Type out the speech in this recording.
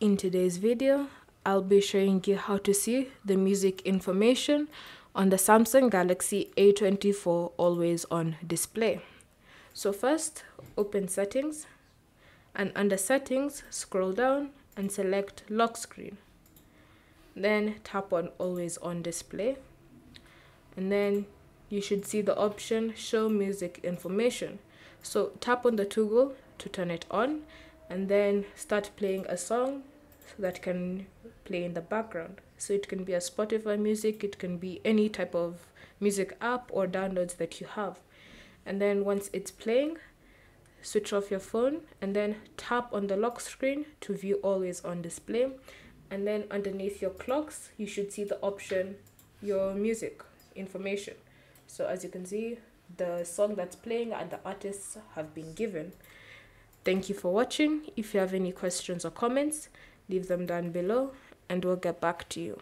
In today's video, I'll be showing you how to see the music information on the Samsung Galaxy A24 always on display. So first, open settings and under settings, scroll down and select lock screen. Then tap on always on display and then you should see the option show music information. So tap on the toggle to turn it on and then start playing a song that can play in the background. So it can be a Spotify music, it can be any type of music app or downloads that you have. And then once it's playing, switch off your phone and then tap on the lock screen to view always on display. And then underneath your clocks, you should see the option your music information. So as you can see, the song that's playing and the artists have been given. Thank you for watching. If you have any questions or comments, leave them down below and we'll get back to you.